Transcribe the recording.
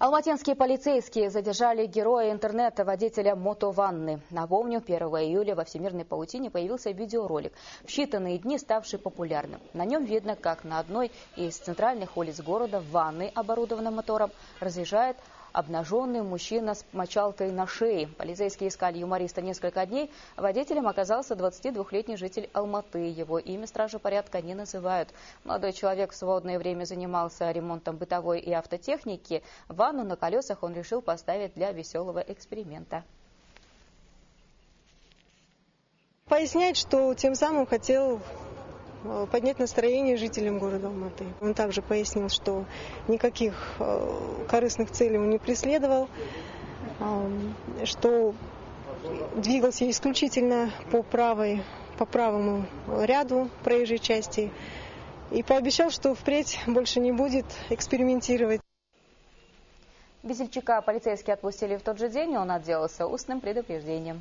Алматинские полицейские задержали героя интернета, водителя мотованны. Напомню, 1 июля во всемирной паутине появился видеоролик, в считанные дни ставший популярным. На нем видно, как на одной из центральных улиц города в ванной, оборудованной мотором, разъезжает обнаженный мужчина с мочалкой на шее. Полицейские искали юмориста несколько дней. Водителем оказался 22-летний житель Алматы. Его имя стражи порядка не называют. Молодой человек в свободное время занимался ремонтом бытовой и автотехники. Ванну на колесах он решил поставить для веселого эксперимента. Пояснять, что тем самым хотел поднять настроение жителям города Алматы. Он также пояснил, что никаких э, корыстных целей он не преследовал, э, что двигался исключительно по правой, по правому ряду проезжей части и пообещал, что впредь больше не будет экспериментировать. Весельчака полицейские отпустили в тот же день, и он отделался устным предупреждением.